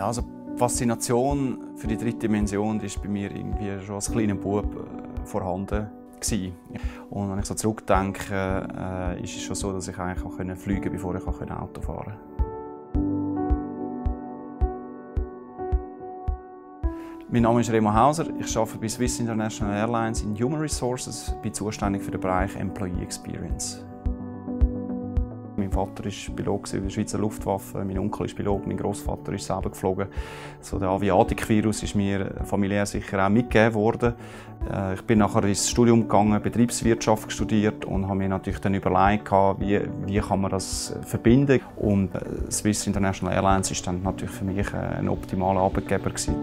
Ja, also die Faszination für die dritte Dimension ist bei mir irgendwie schon als kleiner Bub äh, vorhanden gewesen. Und wenn ich so zurückdenke, äh, ist es schon so, dass ich eigentlich auch fliegen konnte, bevor ich auch Auto fahren konnte. Mein Name ist Remo Hauser. Ich arbeite bei Swiss International Airlines in Human Resources, bin zuständig für den Bereich Employee Experience. Mein Vater war Pilot der Schweizer Luftwaffe, mein Onkel ist Pilot, mein Großvater ist selber geflogen. So der Aviatikvirus ist mir familiär sicher auch mitgegeben worden. Äh, ich bin nachher ins Studium gegangen, Betriebswirtschaft studiert und habe mir natürlich dann überlegt, wie, wie kann man das verbinden. Und äh, Swiss International Airlines ist dann natürlich für mich ein optimaler Arbeitgeber gewesen.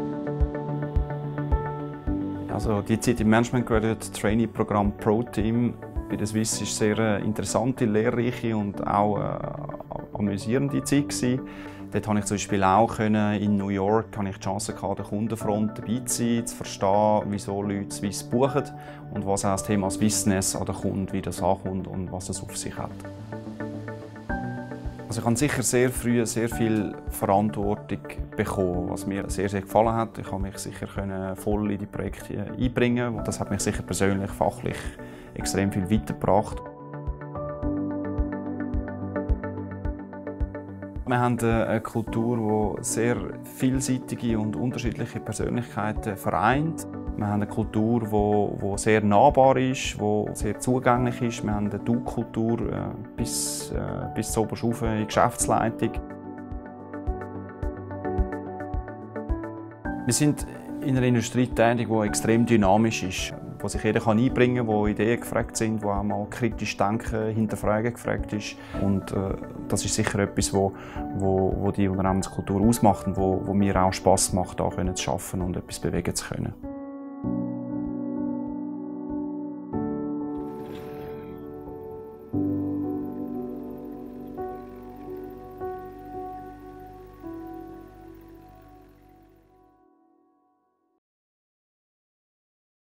Also die Zeit im Management Graduate Trainee Programm Pro Team bei der Swiss war sehr äh, interessante, lehrreiche und auch äh, amüsierende Zeit. Gewesen. Dort konnte ich zum Beispiel auch können, in New York ich die Chance, an der Kundenfront dabei zu sein, zu verstehen, wieso Leute Swiss buchen und was auch das Thema Swissness an den Kunden, wie ankommt und was es auf sich hat. Also ich habe sicher sehr früh sehr viel Verantwortung bekommen, was mir sehr, sehr gefallen hat. Ich habe mich sicher voll in die Projekte einbringen und das hat mich sicher persönlich, fachlich extrem viel weitergebracht. Wir haben eine Kultur, die sehr vielseitige und unterschiedliche Persönlichkeiten vereint. Wir haben eine Kultur, die, sehr nahbar ist, die sehr zugänglich ist. Wir haben eine Du-Kultur äh, bis, äh, bis zu oberst in die Geschäftsleitung. Wir sind in einer Industrie tätig, die extrem dynamisch ist wo sich jeder kann einbringen kann, wo Ideen gefragt sind, wo auch mal kritisch denken, hinterfragen gefragt ist. Und äh, das ist sicher etwas, wo, wo, wo die Unternehmenskultur ausmacht und wo, wo mir auch Spass macht, da zu arbeiten und etwas bewegen zu können.